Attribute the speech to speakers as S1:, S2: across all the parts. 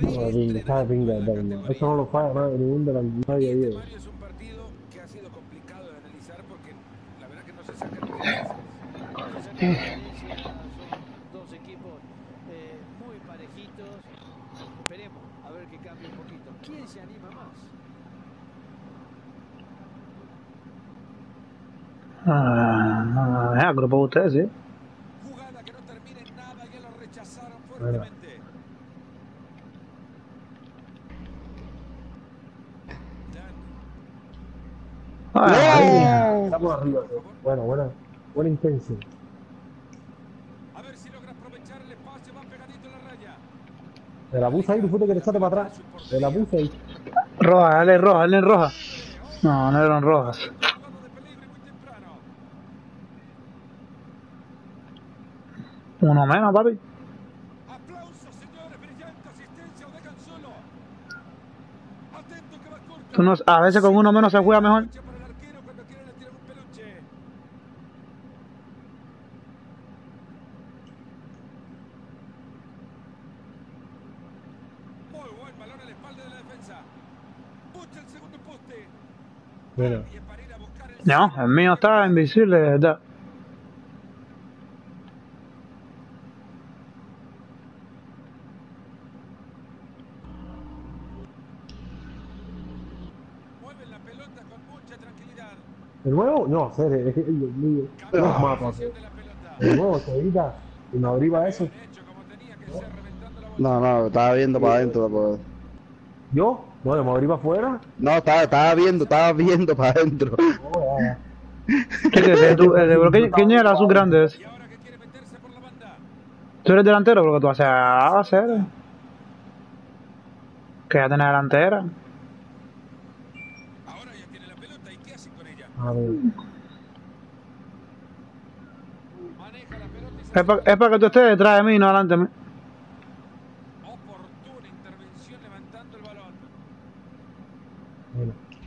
S1: No, pinga, está de pinga. Eso no lo falla nadie, ningún de la nadie ahí. eh.
S2: Es un partido que ha sido complicado de analizar porque la verdad que no se sacan diferencias.
S3: Son dos equipos eh, muy parejitos. Esperemos a ver que cambie un poquito. ¿Quién se anima más?
S4: Ah, es agro para ustedes, sí.
S2: Jugada que no termina en nada, ya lo rechazaron fuertemente.
S4: Ah,
S1: Estamos arriba. Bueno, buena, buena intención.
S2: A ver si logra aprovechar el espacio, va pegadito en la raya.
S1: Te la puse ahí, fuiste que le echaste para atrás. Te la puse ahí.
S4: roja, dale roja, dale roja. No, no eran rojas. Uno menos, papi.
S2: Aplausos, señores, brillante asistencia, o dejan solo. Atento que va corto.
S4: Tú no, a veces con uno menos se juega mejor.
S2: Para el arquero cuando quiere le tiran un peluche. Muy buen balón en la espalda de la defensa. Busca el segundo poste.
S1: Mira.
S2: Y es para ir a buscar el
S4: No, el mío está invisible, de verdad.
S2: Mueven la pelota con mucha tranquilidad.
S1: ¿De nuevo? No, serio, es que, Dios mío.
S2: De.
S1: De nuevo, Cevita. Y me abrí para eso.
S5: No, no, estaba viendo para adentro.
S1: ¿Yo? No, me abrí para afuera.
S5: No, estaba, estaba viendo, estaba viendo para adentro.
S4: ¿Qué es ese? ¿Tú- eh, pero ¿Quién, quién era su grande ese?
S2: Y ahora que quiere meterse por la banda.
S4: ¿Tú eres delantero? Porque tú haces a hacer. Que ya tenés delantera.
S2: Ahora ya tiene la pelota y ¿qué hace con ella?
S1: A ver.
S2: Maneja la pelota y se
S4: Es para es pa que tú estés detrás de mí y no delante de mí.
S2: oportuna intervención levantando el balón.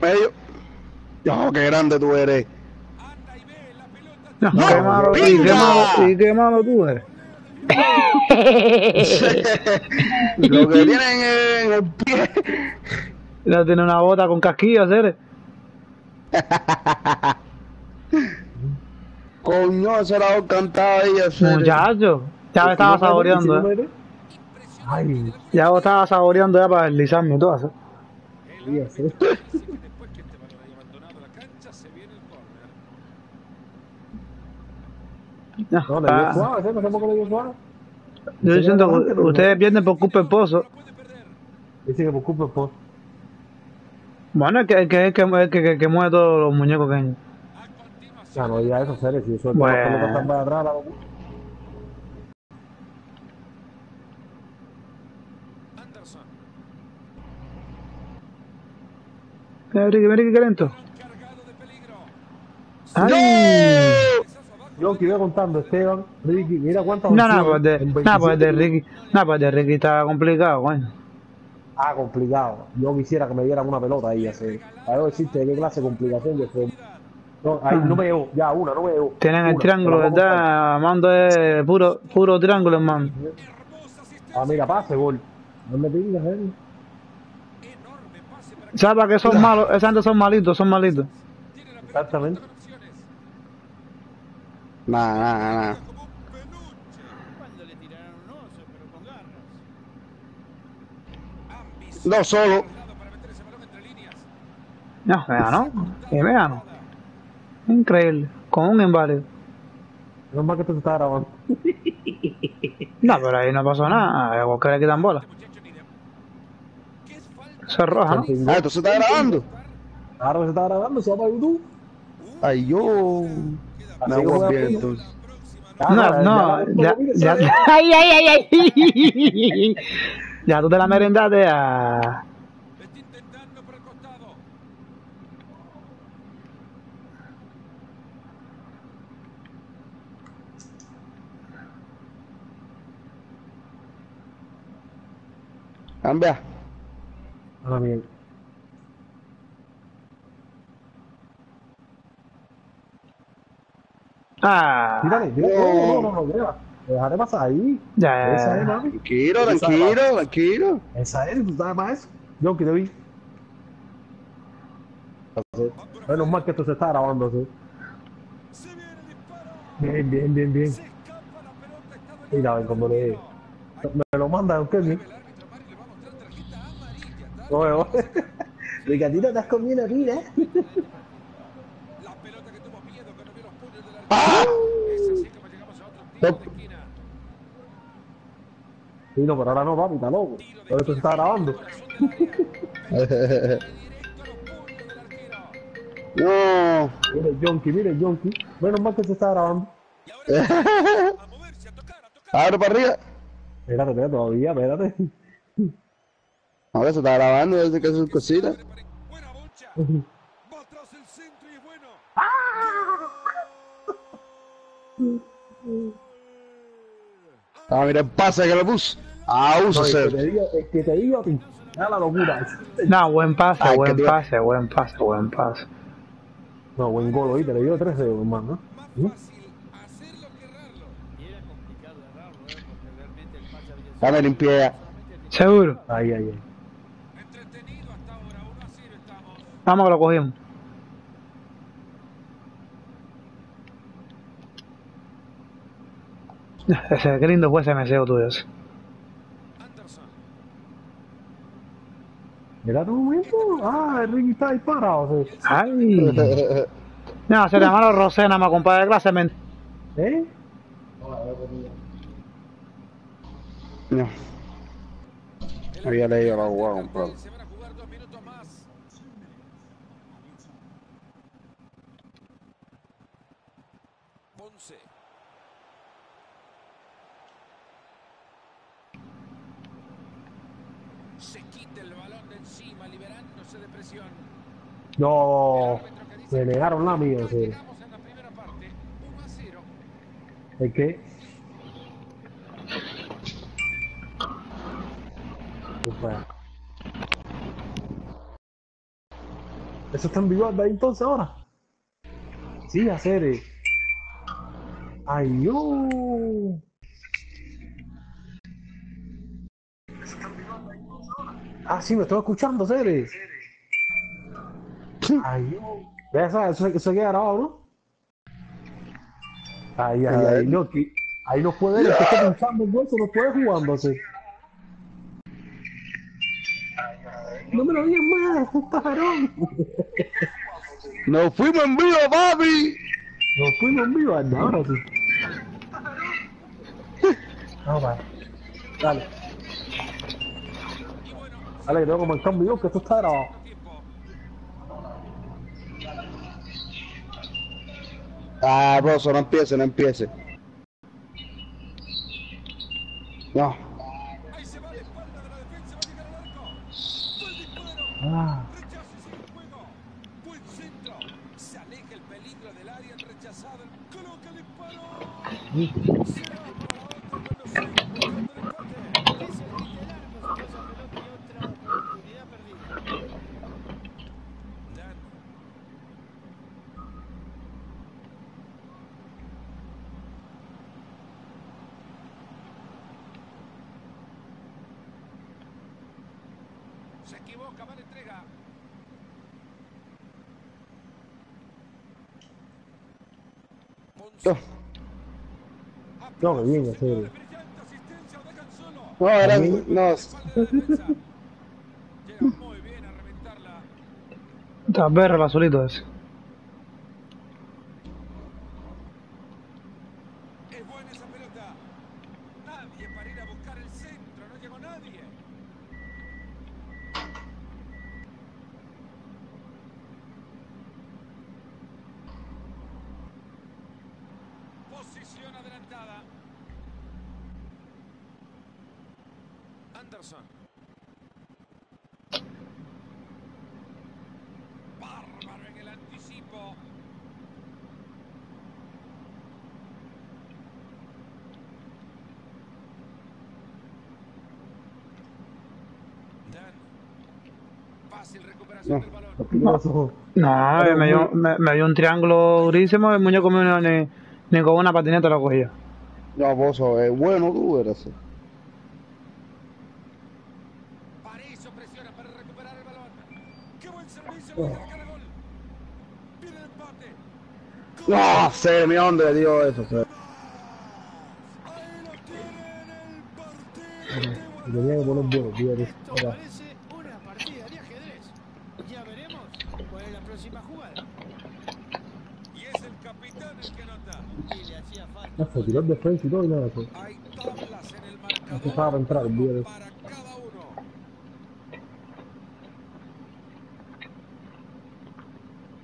S5: Medio. No, qué grande tú eres.
S2: Anda y ve la pelota.
S4: No,
S1: No,
S4: qué malo, y qué malo, y qué malo tú eres.
S5: Lo que tienen en el pie.
S4: Ya tiene una bota con casquillos, eres.
S5: Coño, ese era cantado ahí.
S4: Muchacho, ya me estaba saboreando, eh.
S1: Ay,
S4: Ya vos estabas saboreando ya para deslizarme y todo eso.
S1: voy a hacer.
S2: Así que después que este balón haya abandonado la cancha, se viene el córner.
S4: No,
S1: No, le dio
S4: ah,
S1: suave, ¿sí? No sé por qué le dio suave.
S4: yo siento que ustedes pierden por culpa del pozo.
S1: Dice que por culpa del post.
S4: Bueno, es que es que, que, que, que, que mueve todos los muñecos que
S2: continuación,
S1: Ya no diga eso. Si
S4: Bueno.
S1: atrás, la.
S4: Mira, Ricky, mira, Ricky, qué lento. Ay.
S1: Yo que iba contando, Esteban, Ricky, mira cuántas
S4: No, no, pues de, no, pues de
S1: 27.
S4: Ricky, no, pues de Ricky está complicado, coño.
S1: Ah, complicado. Yo quisiera que me dieran una pelota ahí, así. Yo decirte de qué clase de complicación yo soy. No, ahí no me llevo, ya una, no me llevo.
S4: Tienen el triángulo,
S1: a.
S4: ¿verdad? Armando es puro, puro triángulo, hermano.
S1: Ah, mira, pase, gol. No me pingas, eh.
S2: Enorme pase para que
S4: ¿Sabes qué son malos? Gente son malitos, son malitos.
S1: Exactamente.
S2: con opciones.
S5: Nah, nah, nah.
S2: Como un peluche.
S3: Cuando le tiraron un oso, pero con garras.
S2: Ambicioso.
S5: No solo.
S4: No, me ganó. Y me ganó. Increíble. Con un inválido.
S1: No más que esto se está grabando.
S4: No, pero ahí no pasó nada. A cualquiera le quitan bola. Eso es roja, ¿no?
S5: Ah, esto se está grabando.
S1: Claro que se está grabando, se va para YouTube.
S5: Ay, yo.
S1: Ah,
S4: No, no, ya, ya, ay, ay, ay, ay. Ya tú te la merendaste a...
S2: Intentando por el costado.
S5: Cambia.
S1: Ahora bien.
S4: Ah,
S1: Tírale, tírale. No, no, no, no, lleva. Déjate pasar ahí.
S4: Ya,
S1: Esa es, mami.
S5: Tranquilo, tranquilo, tranquilo.
S1: Esa es, tú sabes más eso. Yo que te vi. Menos mal que esto se está grabando así.
S2: Se viene el disparo.
S1: Bien, bien, bien, bien. Mira, ven cuando le. Me lo manda un Kenny.
S2: El árbitro Mario le va a esquina.
S1: Sí, no, pero ahora no, papi, está loco. Pero esto se está grabando.
S5: No.
S1: Mire el Yonki, mire el Yonki. Menos mal que se está grabando.
S5: Abre para arriba.
S1: Espérate, espérate, todavía, espérate.
S5: Ahora se está grabando, desde que sus cositas.
S2: Buena bocha. Va atrás el centro y es bueno.
S5: Ah, mira el pase que le puso. Ah, uso
S1: No, el, que
S5: ser.
S1: te digo, el que te digo a ti. Mira la locura.
S4: No, buen pase,
S5: Ay,
S4: buen pase, buen pase, buen pase.
S1: No, buen gol, oíste, le dio 3 dedos, hermano.
S2: Más fácil hacerlo que errarlo.
S3: Y era complicado errarlo, porque realmente el pase había sido
S5: Dame limpié ya.
S4: Seguro.
S1: Ahí, ahí, ahí.
S2: Entretenido hasta ahora. 1 a 0 estamos.
S4: Vamos que lo cogimos. qué lindo fue ese meseo tuyo. ese.
S2: Anderson.
S1: Mira tu momento. Ah, el ring está disparado. ¿sí?
S4: Ay. No, se le llama Rosé nada más, compadre de clase. men-
S1: ¿Eh?
S5: No. Había leído la jugada, compadre.
S2: Se van a jugar dos minutos más. Ponce. Se quita el balón de encima, liberándose de presión.
S1: No. Me negaron la mía, sí.
S2: Llegamos en la primera parte, 1 a 0.
S1: ¿El qué? ¿Eso está en vivo de ahí entonces ahora? Sí, hacer. eh. Ay, yo. Ah, sí, me estoy escuchando, Cere. Ay, Eso, eso, eso queda grabado, ¿no? Ay, ay, ay,
S5: ver.
S1: no, ahí no puede, que está pinchando el hueso no puede jugándose. No me lo digas más, un pajarón.
S5: Nos fuimos en vivo, papi.
S1: Nos fuimos en vivo, anda, ahora sí. Vamos para. Dale. Dale, que tengo que marcar un video que esto está grabado.
S5: Ah, Rosso, no empiece, no empiece. No.
S2: Ahí se va de espalda de la defensa, va a llegar al arco. Fue el disparo.
S1: Ah,
S2: el. Se aleja el peligro del área el rechazado. Coloca el disparo. Será para otro cuando sigue buscando el empate.
S3: Es el largo, se esa pelota y otra oportunidad perdida.
S2: Dan. Se equivoca, mal entrega. Ponce.
S1: no, que bien, en serio.
S2: Brillante asistencia, lo dejan solo.
S5: No, era.
S1: A mí-
S5: No.
S2: Espalda de la defensa. Llega muy bien a reventarla.
S4: Está berro el azulito ese.
S2: Es buena esa pelota. Nadie para ir a buscar el centro, no llegó nadie. Adelantada. Anderson. Bárbaro en el anticipo. Dan. Fácil recuperación
S5: No.
S2: del balón.
S1: Peligroso.
S4: No, eh, me dio, me, me dio un triángulo durísimo. El muñeco mío ni, con una patineta lo cogía.
S5: No, Pozo, es bueno tú eres.
S2: Parejo presiona para recuperar el balón. ¡Qué buen servicio! Lo deja cada gol. Viene el empate.
S5: No sé, mi dónde dio eso. sé.
S2: Ahí lo tienen el partido.
S1: Y tenía que poner bueno.
S3: Esto
S1: Ahora,
S3: parece una partida de ajedrez. Ya veremos cuál es la próxima jugada.
S2: Y es el capitán el que anota.
S3: Y le hacía falta.
S1: No se tiró el defensa y todo y nada. pues.
S2: Hay tablas en el marcador.
S1: se sabe entrar, olvídate.
S2: para cada uno.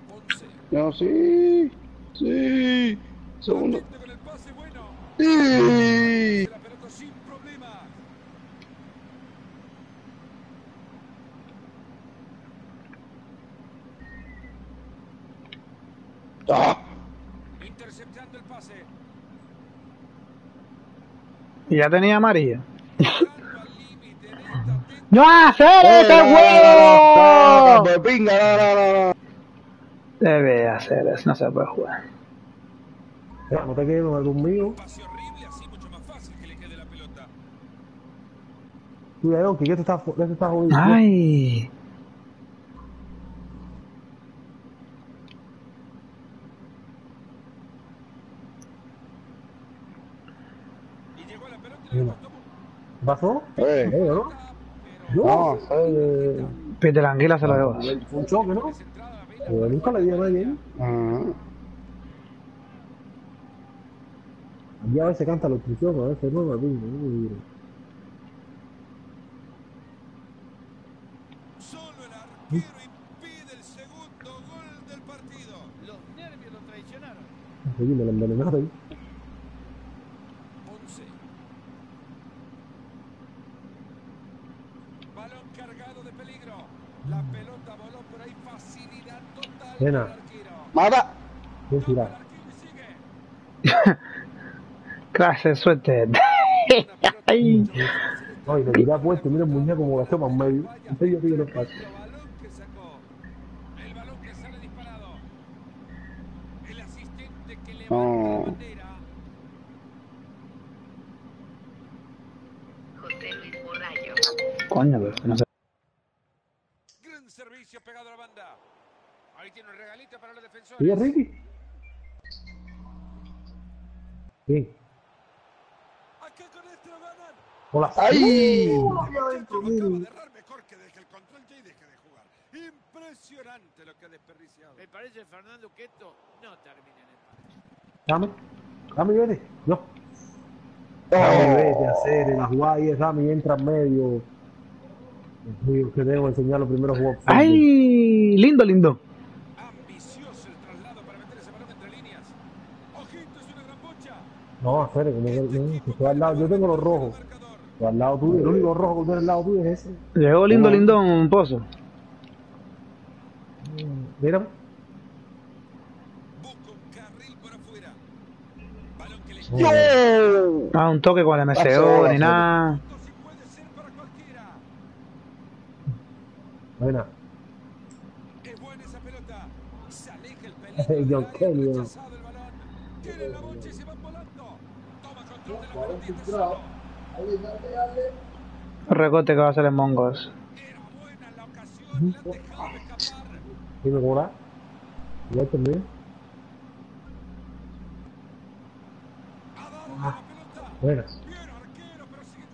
S2: Ponce.
S5: No, sí. Sí. Segundo. Sí.
S2: La pelota sin problemas.
S5: Ah.
S2: Interceptando el pase.
S4: Y ya tenía
S2: atenta
S4: ¡No hacer ese
S5: Eh,
S4: juego!
S5: De pinga, no, no, no, no.
S4: Debe hacer eso, no se puede jugar.
S1: No te quedes conmigo. Cuidado, que ya te estás ya te estás jodiendo.
S4: Ay,
S2: Y llegó la pelota y le costó mucho.
S1: ¿Qué pasó?
S5: Eh,
S1: ¿Eh, no? Yo,
S5: No,
S1: eh,
S4: Peter la anguila se lo llevó.
S1: fue un choque, ¿no?
S2: La.
S1: Pero nunca le di a nadie ahí.
S5: ah.
S1: Aquí a veces canta la obstrucción, a veces no, a mí, no, no,
S2: Solo el arquero impide el segundo gol del partido.
S3: Los nervios lo traicionaron.
S1: me la envenenaste ahí.
S2: Ponce. Balón cargado de peligro. La pelota voló por ahí. Facilidad para arquero.
S5: Mata.
S2: Y sigue.
S4: Clase suerte. Ay.
S1: No, y le puesto, mira el muñeco como la toma en medio. En serio, tío, no pasa.
S2: El balón que sacó. El balón que sale disparado. El asistente que levanta
S5: No.
S2: la bandera.
S6: José Luis Morrayo.
S4: Coño, pero no sé.
S2: Gran servicio pegado a la banda. Ahí tiene un regalito para los defensores.
S1: ¿Sigue Ricky?
S2: Con este.
S1: Hola.
S5: ¡Ay!
S1: Había
S2: Muchacho,
S1: adentro,
S2: lo acaba
S1: mira.
S2: de errar mejor que deje el control ya y deje de jugar. Impresionante lo que ha desperdiciado.
S3: Me parece Fernando que esto no termina en empate.
S1: Dame. Dame, vete. Yo. Dame, vete a hacer en la jugada y es Dami entra en medio. Dios mío, que debo enseñar los primeros juegos.
S4: Ay, lindo, lindo.
S2: Ambicioso el traslado para meter ese balón entre líneas. Ojito, es una gran bocha.
S1: No, como que no, que estoy al lado. Yo tengo los rojos. Estoy al lado tuyo. El único rojo que tiene al lado tuyo es ese.
S4: Llegó lindo, lindo un pozo.
S1: Mira.
S2: Busca un carril por afuera. Balón que le
S5: ¡Yo!
S4: Ah, un toque con el MCO ni nada.
S1: Buena. John Kelly.
S2: balón. Tiene la bocha y se van volando. Toma control de la pelota y está solo.
S4: Recote que va a hacer el Mongos.
S2: Era buena la ocasión. La han dejado escapar.
S1: Dime cómo era. Ya terminé.
S2: Ha dado con la pelota.
S1: Buena.
S2: Bien arquero, pero sigue en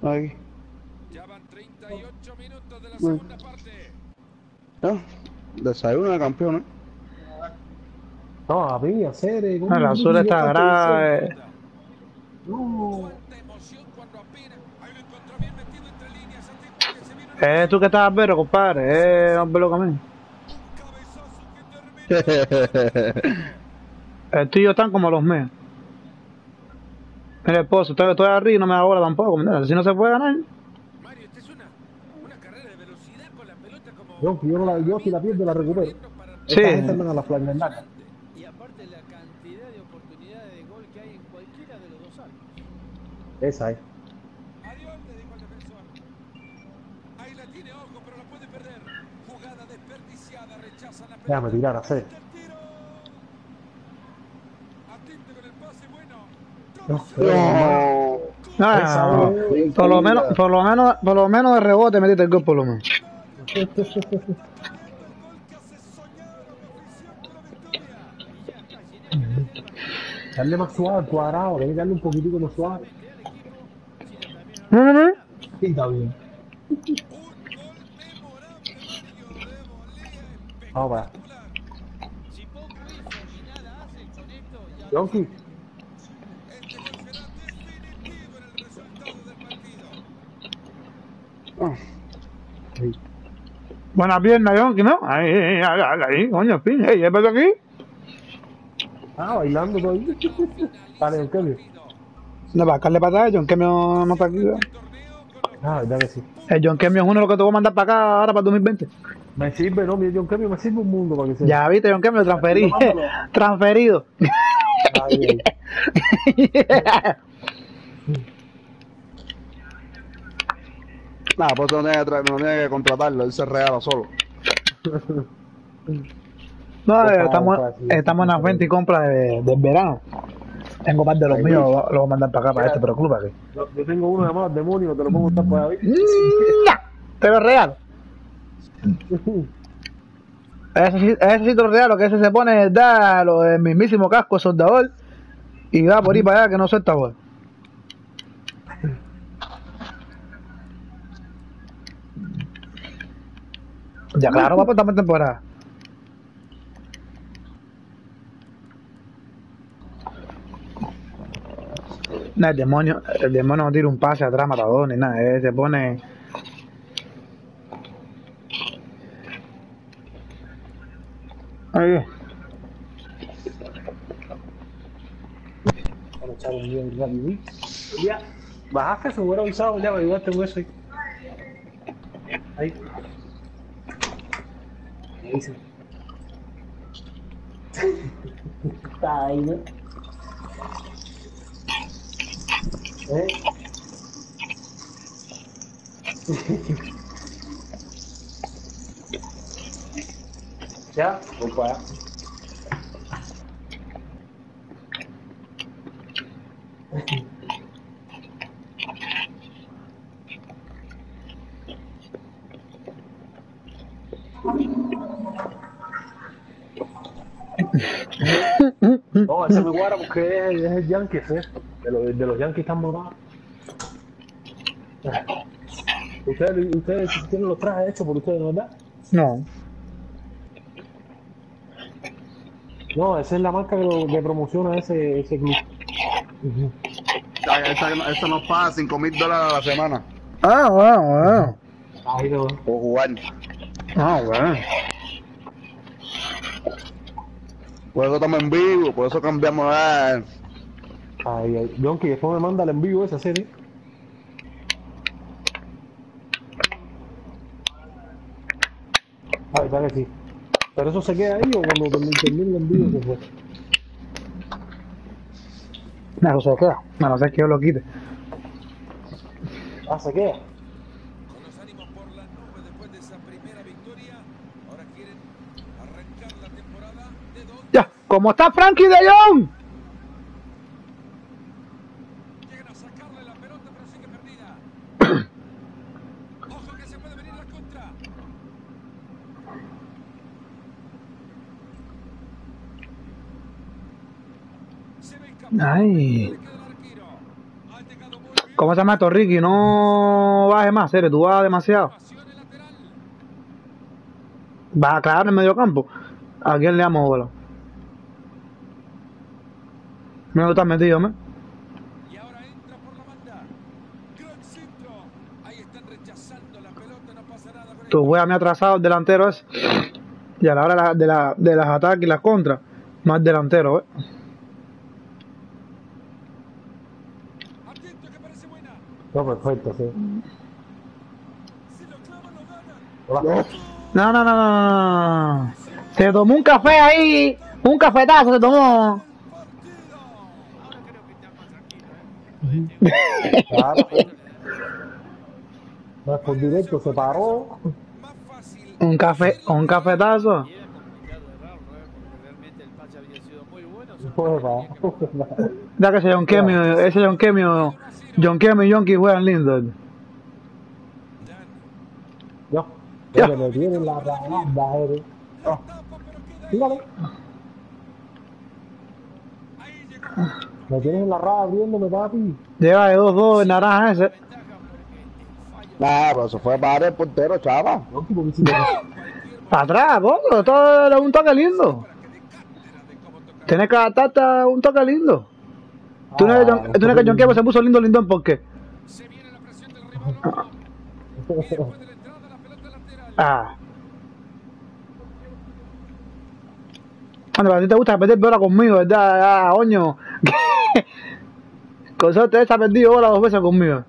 S2: juego.
S5: Ahí.
S2: Ya van 38 minutos de la segunda parte.
S5: Ya. Desayuno de campeón, ¿eh?
S1: No, a mí, hacer. eh,
S4: Ah, El azul está grave.
S1: No.
S4: Eh, tú que estás pero, compadre. Eh, hombre, loco a mí. El están como los míos. Mira el pozo, estoy, estoy arriba y no me da bola tampoco. mira, Si no se puede ganar.
S2: Mario, esta es una, una carrera de velocidad con la pelota como.
S1: Yo, yo, no la, yo si la pierdo la recupero.
S4: Sí.
S1: Gente a la flañandana.
S3: Y aparte la cantidad de oportunidades de gol que hay en cualquiera de los dos arcos.
S1: Esa es.
S2: Adiós, le dijo al defensor. Ahí la tiene, ojo, pero la puede perder. Jugada desperdiciada, rechaza la pelota.
S1: Déjame tirar, hacer.
S2: El tiro. atento con el pase bueno.
S1: No,
S5: No.
S4: Ah, por lo menos, por lo menos, por lo menos de rebote metiste el gol por lo menos.
S2: El a.
S1: Darle más suave al cuadrado, que darle un poquitico más suave.
S4: No, no, no.
S1: Sí, está bien.
S3: Ya
S1: Yonki,
S2: Este gol será definitivo en el resultado del partido.
S1: sí.
S4: Buena pierna, Yonki, ¿no? Ahí, ahí, ahí, ahí, coño, fin, hey, ¿qué pasa aquí?
S1: Ah, bailando todo ahí. Vale, en cambio.
S4: No, para darle para atrás, John Kemio no está aquí. ¿verdad?
S1: Ah, verdad que sí.
S4: El John Kemio es uno de los que te voy a mandar para acá ahora para 2020.
S1: Me sirve, no, mi John Cambio me sirve un mundo para que se.
S4: Ya viste, John Kemio, transferido. transferido.
S1: Ay, ay.
S5: Nada, pues no tiene que, no tiene que contratarlo, él se regala solo.
S4: No,
S1: Ojalá,
S4: estamos,
S1: sí.
S4: estamos en la venta y compra de, del verano. Tengo más de los míos,
S1: Luis.
S4: lo, voy a mandar para acá, para este, pero club aquí.
S1: Yo, tengo uno llamado el demonio, te lo pongo a estar por ahí.
S4: Te lo regalo. Ese, ese sí te lo regalo, que ese se pone, da lo del mismísimo casco de soldador y va por ahí para allá que no suelta, güey. Ya claro, va por esta temporada. No, el demonio, el demonio no tira un pase atrás matador ni nada, eh, se pone
S1: rápido. Ya, bajaste, se hubiera avisado ya para ayudarte con eso ahí. Ahí. Ahí sí. Está ahí, ¿no? ¿Eh? ya, voy para allá. No, ese me guarda porque es, es el Yankees, ¿eh? De los, de los Yankees están morados. Ustedes, ustedes tienen los trajes hechos por ustedes, ¿verdad?
S4: No.
S1: No, esa es la marca que, lo, que promociona ese, ese club.
S5: Ya, Esa, esa nos paga 5 mil dólares a la semana
S4: Ah, bueno, bueno.
S1: Ahí lo
S5: por jugar.
S4: Ah, bueno.
S5: Por eso estamos en vivo, por eso cambiamos. ah,
S1: Ay, ay. Yonki, después me manda el en vivo esa serie. Ay, está que sí. Pero eso se queda ahí o cuando termine el en vivo se fue.
S4: No, eso se queda. A no ser que yo lo quite.
S1: Ah, se queda.
S4: Ya, ¿cómo está Frankie de Jong?
S2: Llegan a sacarle la pelota, pero sigue perdida. Ojo que se puede venir la contra. Se ve escapando.
S4: Ay.
S2: Le queda el arquero. Ha llegado muy bien.
S4: ¿Cómo se llama esto, Ricky? No bajes más, serio, tú vas demasiado. Vas a caer en el medio campo. ¿A quién le damos bola? Me gusta metido, ¿me?
S2: Y ahora entra por la banda. Gran centro. Ahí están rechazando la pelota. No pasa nada con
S4: Tu wea me ha atrasado el delantero ese. Y a la hora de, la- de, la- de las ataques y las contras, más delantero, ¿eh?
S1: No, perfecto, sí.
S2: Si lo clavan, lo ganan.
S1: Hola.
S4: No, no, no, no, no, no. Se tomó un café ahí. Un cafetazo se tomó.
S3: Ahora creo que está más tranquilo, ¿eh?
S1: Claro. No directo, se paró.
S4: Un café, un cafetazo.
S3: Y era complicado errarlo, ¿eh? Porque realmente el pase había sido muy bueno.
S1: Un juega.
S4: Da que ese John Kemio, ese John Kemio, John Kemio y Yonki juegan lindo.
S1: Yo,
S4: Ya.
S1: que me tienen la eres. Tienes en la raya abriéndome, papi.
S4: Lleva de 2-2 el naranja ese.
S5: Nah, pero se fue para el portero, chava.
S4: Para atrás, poco, esto era un toque lindo. Tienes que adaptarte a un toque lindo. Tú no eres eres que Kemio se puso lindo lindón porque. Ah. Bueno, a ti te gusta perder bola conmigo, ¿verdad? Ah, coño. Con eso ustedes se ha perdido bola dos veces conmigo.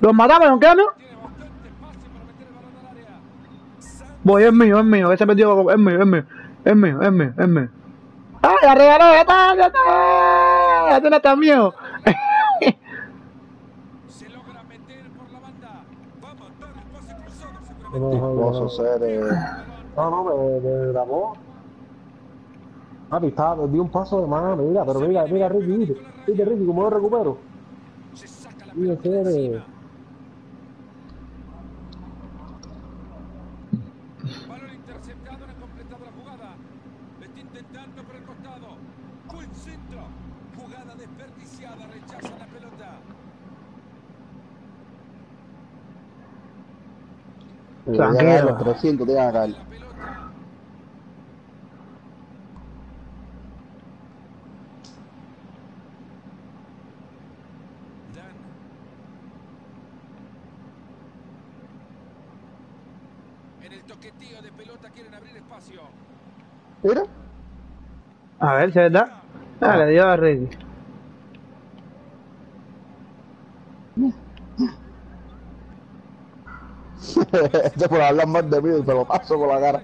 S4: ¿Los matamos, John Kemio?
S2: Tiene bastante espacio para meter el balón al área. Sánchez
S4: Voy, es mío, es mío, ese perdido es mío, es mío, es mío, es mío, es mío. ¡Ah, regaló! ¡Ya está! ¡Ya está! ¡Ya tiene hasta miedo!
S2: se logra meter por la banda. Va a mandar el pase cruzado
S1: No,
S2: seguramente.
S1: no, no,
S5: eh,
S1: me, me grabó. Papi, estaba, di un paso de mano, mira, pero mira, mira, Ricky, viste, Ricky, como yo recupero.
S2: Se saca la
S1: Mira,
S2: pelota de
S1: ese
S2: encima. Balón interceptado, no ha completado la jugada. Le está intentando por el costado. Buen centro. Jugada desperdiciada, rechaza la pelota.
S4: Tranquilo.
S5: ya los 300 te van a caer.
S2: La pelota. Dan. En el toqueteo de pelota quieren abrir espacio.
S5: Mira.
S4: A ver, ¿si es verdad? Ah, le dio a Ricky.
S5: Este por hablar más de mí, te lo paso por la cara.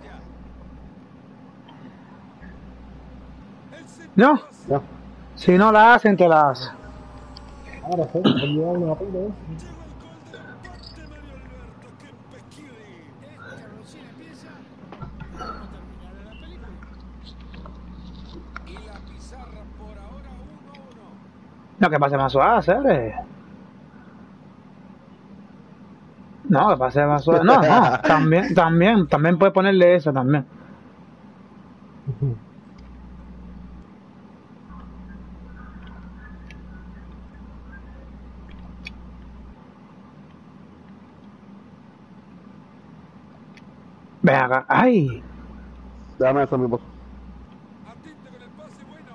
S4: ¿No?
S1: Ya,
S4: Si no la hacen, te la hacen.
S1: ahora sí, una pila, ¿eh?
S2: Llegó el gol de empate, Mario Alberto Kempesquiri.
S3: Recién empieza. No terminará la película.
S2: Y la pizarra por ahora 1-1.
S4: No, que pase más suave, ¿sabes? No, que pase más suave. No, no, también, también, también puedes ponerle eso también. Ven acá, ay,
S5: Déjame eso, mi voz.
S2: Atento con el pase bueno.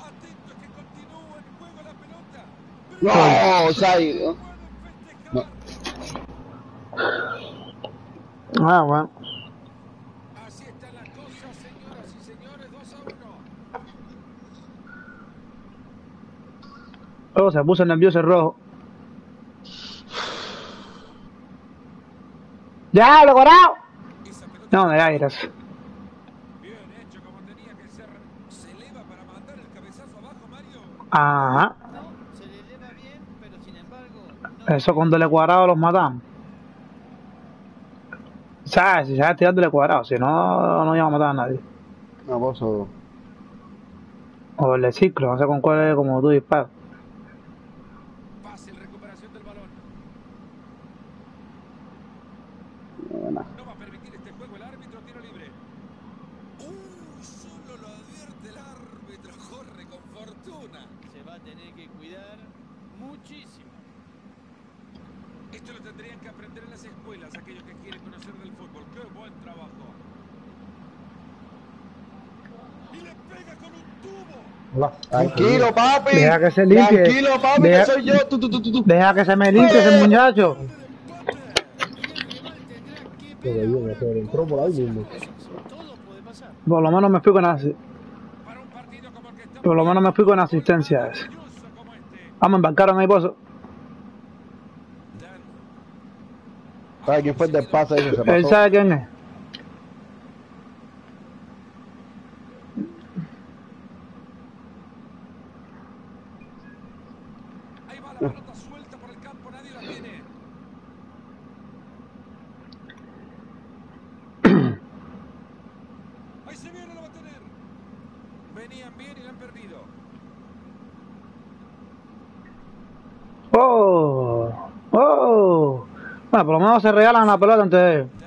S2: Atento que continúa en juego la pelota.
S5: No, Sai.
S2: Pueden festejar.
S4: Ah, bueno.
S2: Así están las cosas, señoras y señores. 2 a 1.
S4: Oh, se puso nervioso el rojo. ¡Ya, lo corado! No, de aires.
S2: bien hecho como tenía que ser. Se eleva para mandar el cabezazo abajo, Mario.
S4: Ajá.
S3: No, se le eleva bien, pero sin embargo, no
S4: Eso con doble cuadrado los matamos. ¿Sabes? Si sabes tirar doble cuadrado, si no, no iba a matar a nadie.
S5: No, vos o-
S4: O el de ciclo, no sé con cuál es como tú disparas.
S2: Pase en recuperación del balón.
S5: Buena.
S2: No va a permitir este juego el árbitro. Tiro libre. Uy, solo lo advierte el árbitro. Corre con fortuna.
S3: se va a tener que cuidar muchísimo.
S2: Esto lo tendrían que aprender en las escuelas, aquellos que quieren conocer del fútbol. ¡Qué buen trabajo! Y le pega con un tubo.
S1: Hola.
S5: Tranquilo, papi.
S4: Deja que se limpie.
S5: Tranquilo, papi,
S4: Deja-
S5: que soy yo. Tú, tú, tú.
S4: Deja que se me limpie ese muchacho.
S1: Entró por ahí mismo.
S4: Por lo menos me fui con
S2: estamos
S4: por lo menos me fui con asistencia. ese. Vamos, embarcaron ahí, pozo.
S2: Dan,
S5: ¿Sabes quién fue el del pase ese? Se
S4: Él
S5: pasó.
S4: sabe quién es.
S2: ahí va la pelota suelta por el campo, nadie la tiene. Ahí se viene, la va a tener. Venían bien y la han
S4: perdido.
S2: Menos se regalan la pelota de ellos.